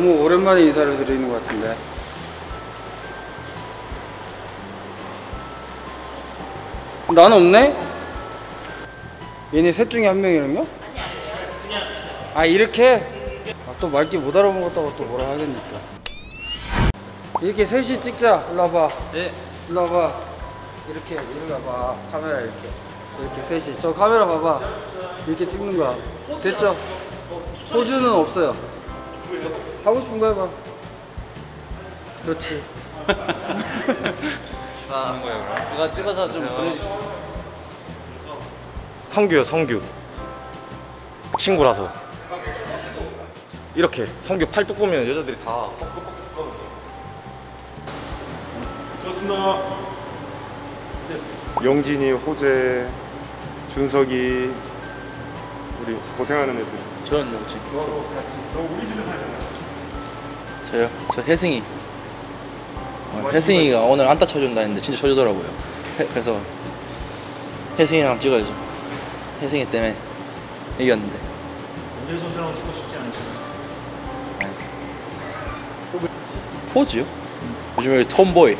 너무 오랜만에 인사를 드리는 것 같은데. 나는 없네? 얘네 셋 중에 한 명이랑요? 아 이렇게? 아, 또 말귀 못 알아먹었다고 또 뭐라 하겠니까 이렇게 셋이 찍자 일로 와봐 네. 일로 와봐 이렇게 이리 와봐 카메라 이렇게 이렇게 셋이 저 카메라 봐봐 이렇게 찍는 거야 됐죠? 포즈는 없어요 하고 싶은 거 해봐 그렇지. 아, 이거 찍어서 좀 보내주세요. 성규요 성규. 친구라서. 이렇게 성규 팔뚝 보면 여자들이 다 수고하셨습니다. 영진이, 호재, 준석이 우리 고생하는 애들 저는 누구지? 저요? 저 혜승이. 어, 혜승이가 오늘 안타 쳐준다 했는데 진짜 쳐주더라고요. 해- 그래서 혜승이랑 찍어야죠. 혜승이 때문에 이겼는데. 원재 선수랑 찍고 싶지 않으시나요? 포즈요? 요즘 여기 톰보이.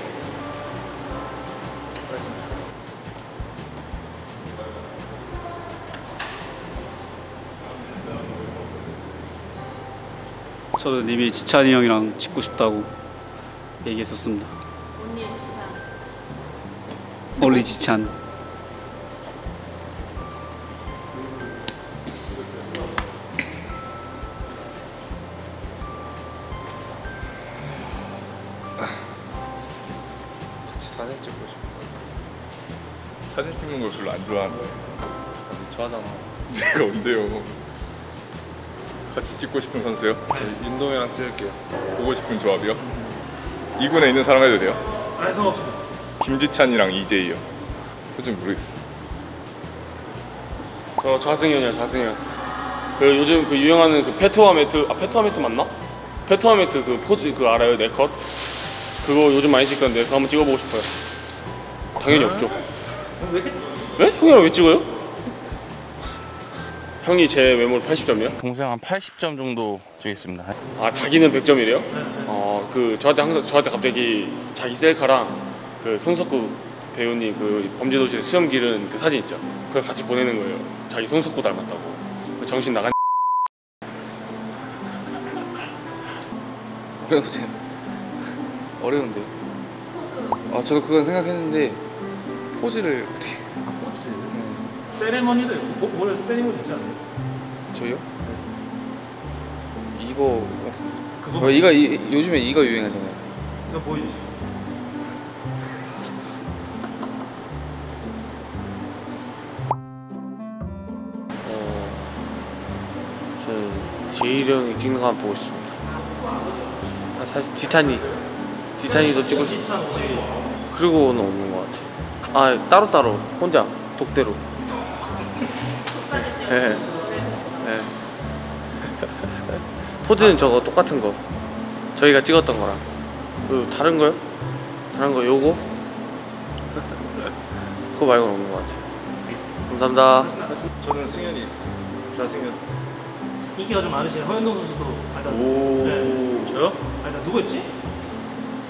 저도 이미 지찬이 형이랑 찍고 싶다고 얘기했었습니다. 올리 지찬. 사진 찍고 싶어 사진 찍는 걸 별로 안 좋아하는데 좋아하잖아. 내가 언제요 같이 찍고 싶은 선수요? 저 윤동이랑 찍을게요 보고 싶은 조합이요? 2군에 있는 사람 해도 돼요? 아니 상관없습니다. 김지찬이랑 이재희요 표준 모르겠어 저 좌승현이요 좌승현 그 요즘 그 유행하는 그 페트와 매트 아 페트와 매트 맞나? 페트와 매트 그 포즈 그 알아요 네컷 그거 요즘 많이 찍던데 그거 한번 찍어보고 싶어요 당연히 없죠 왜? 네? 형이랑 왜 찍어요? 형이 제 외모를 80점이요? 동생 한 80점 정도 주겠습니다. 아 자기는 100점이래요? 어 그 저한테 항상 저한테 갑자기 자기 셀카랑 그 손석구 배우님 그 범죄도시의 수염 기른 그 사진 있죠? 그걸 같이 보내는 거예요. 자기 손석구 닮았다고. 정신 나간. 어려운데요? 어려운데요? 아 저도 그건 생각했는데 포즈를 어떻게 포츠. 세레머니도 있고 뭐- 원래 세레머니 있지 않아요? 저요? 이거 같은데 그거 어, 이거 이, 요즘에 이거 유행하잖아요 이거 보여주시죠. 저 제일 형이 찍는 거 한번 보고 싶습니다. 아, 사실 지찬이, 지찬이도 찍고 싶. 지찬 오지. 그리고는 없는 것 같아. 아 따로 따로 혼자 독대로. 예. 예. 포즈는 저거 똑같은 거. 저희가 찍었던 거랑. 그 다른 거요? 다른 거 요거? 그거 말고는 없는 것 같아. 감사합니다. 저는 승현이 좌승현 인기가 좀 많으신 허현동 선수도 아니다. 오. 네. 저요? 아니다 누구였지?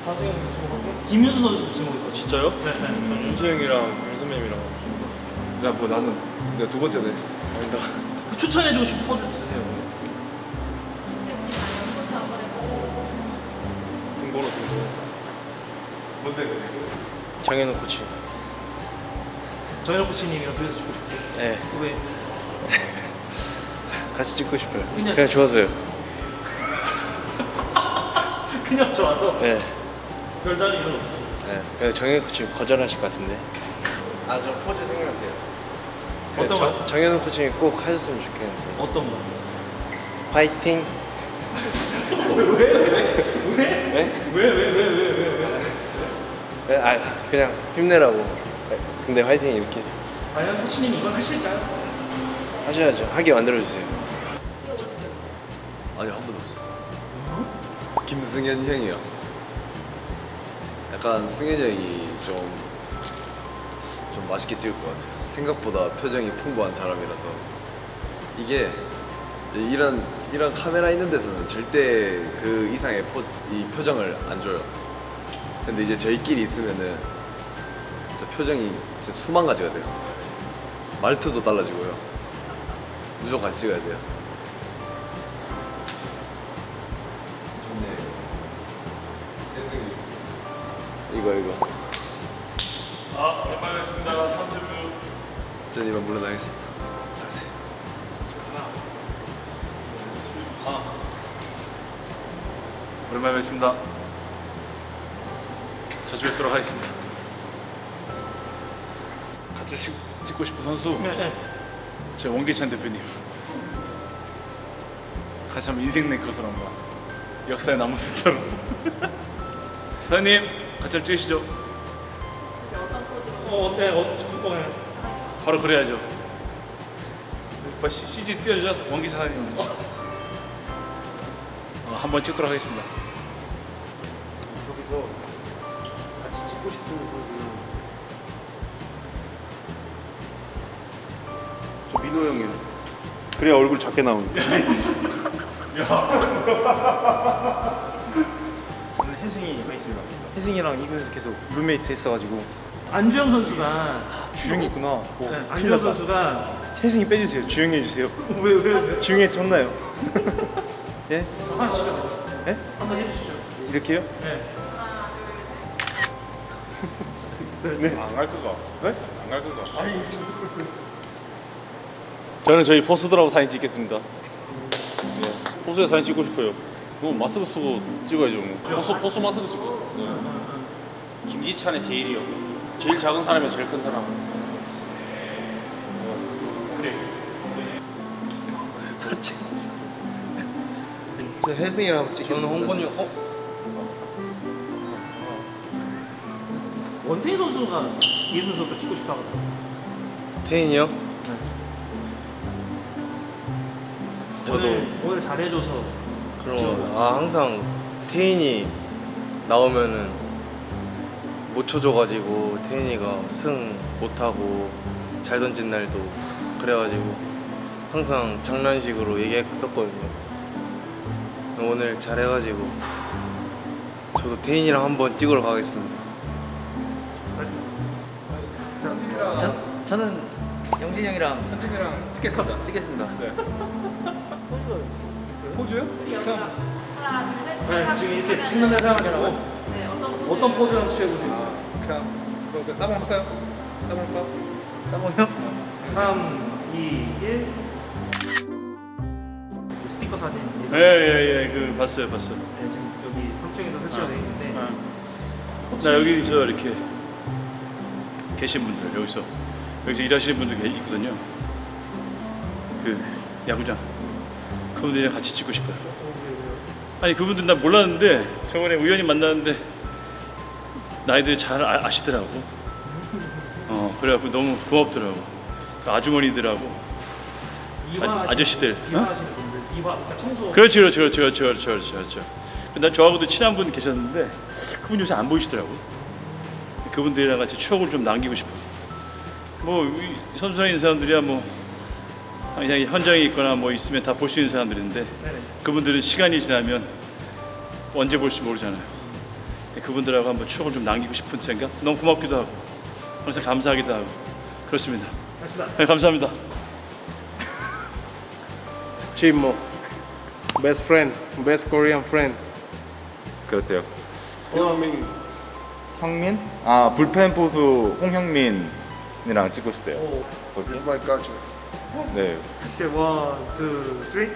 자승현 지목할게. 김윤수 선수도 지목했거든요. 진짜요? 네, 네. 윤수형이랑 윤선배님이랑 야 뭐 나는 내가 두 번째네 아니다 그 추천해주고 싶은 포즈 있으세요? 등번호 등번호 뭔데 그게? 정현우 코치. 정현호 코치님이랑 둘이서 찍고 싶으세요? 네. 왜? 같이 찍고 싶어요. 그냥- 그냥 좋아서요. 그냥 좋아서 네. 별다른 이유는 없어요. 네. 그냥 정현우 코치 거절하실 것 같은데. 아, 저 포즈 생각났어요. 그 어떤 정- 거요? 정현우 코치님 꼭 하셨으면 좋겠는데. 어떤 거? 화이팅. 왜? 아 그냥 힘내라고. 근데 화이팅 이렇게 과연 코치님이 이걸 하실까요? 하셔야죠. 하게 만들어 주세요. 아니 한 번도 없어. 김승현 형이요. 약간 승현 형이 좀 좀 맛있게 찍을 것 같아요. 생각보다 표정이 풍부한 사람이라서 이게 이런 이런 카메라 있는 데서는 절대 그 이상의 포, 이 표정을 안 줘요. 근데 이제 저희끼리 있으면은 진짜 표정이 진짜 수만 가지가 돼요. 말투도 달라지고요. 무조건 같이 찍어야 돼요. 좋네. 이거 이거. 아, 오랜만이었습니다. 선트뷰. 전 이만 물러나겠습니다. 오랜만에 뵙습니다. 자주 뵙도록 하겠습니다. 같이 찍, 찍고 싶은 선수 제 원기찬 대표님. 같이 한번 인생 한번 역사에 남을 수 있도록. 사장님 같이 찍으시죠. 어, 네, 어, 어, 네. 바로 그래야죠. CG 띄워주자 원기찬 사장님. 어, 한번 찍도록 하겠습니다. 저 민호 형이요. 그래야 얼굴 작게 나오니까. 저는 혜승이가 있습니다. 혜승이랑 이곳에서 계속 룸메이트 했어가지고 안주영 선수가 주영이 있구나. 네, 안주영 선수가 혜승이 빼주세요. 주영이 해주세요. 왜 왜 왜? 주영이 해줬나요? 예? 하시죠. 예? 한번 해주시죠. 이렇게요? 네. 안갈 거가. 네? 안갈 거가. 저는 저희 포수들하고 사진 찍겠습니다. 네. 포수에 사진 찍고 싶어요. 뭐 마스크 쓰고 찍어야죠. 뭐. 포수 포수 마스크 찍고. 네. 김지찬의 제일이요. 제일 작은 사람이 제일 큰 사람. 저 혜승이랑 한번 찍겠습니다. 저는 홍건이 형. 어? 원태인 선수가 이 선수도 찍고 싶다고. 태인이요? 저도 오늘, 오늘 잘해줘서 그럼 아 항상 태인이 나오면은 못 쳐줘가지고 태인이가 승 못하고 잘 던진 날도 그래가지고 항상 장난식으로 얘기했었거든요. 오늘 잘해가지고 저도 태인이랑 한번 찍으러 가겠습니다. 저, 저는 영진이 형이랑 선진이랑 찍겠습니다. 찍겠습니다. 네, 지금 이렇게 찍는 데 생각하시 고 어떤 포즈 한번 취해보시겠어요? 그냥 그럼 땀을 할까요? 땀을 할까? 따보면 3, 2, 1 스티커 사진 예예예 그 봤어요 봤어요. 네, 지금 여기 3층에도 설치가 되어 있는데 아. 나 여기서 이렇게 계신 분들 여기서 여기서 일하시는 분들 계- 있거든요. 그 야구장 그분들이랑 같이 찍고 싶어요. 아니 그분들 나 몰랐는데 저번에 우연히 만났는데 나이들 잘 아, 아시더라고. 어 그래갖고 너무 고맙더라고. 그 아주머니들하고 아- 이화 어? 이화 그러니까 그렇지 그렇지 그렇지 그렇지 그렇지 그렇지 그렇죠. 난 저하고도 친한 분 계셨는데 그분 요새 안 보이시더라고. 그분들이랑 같이 추억을 좀 남기고 싶어. 뭐이 선수랑 있는 사람들이야 뭐 그냥 현장에 있거나 뭐 있으면 다 볼 수 있는 사람들인데. 그분들은 시간이 지나면 언제 볼지 모르잖아요. 그분들하고 한번 추억을 좀 남기고 싶은 생각. 너무 고맙기도 하고 항상 감사하기도 하고 그렇습니다. 네, 감사합니다. Chimo, best friend, best Korean friend. 그렇대요. 형민 형민? 아 불펜 포수 홍형민이랑 찍고 싶대요. My culture. 네. Okay, one, two, three.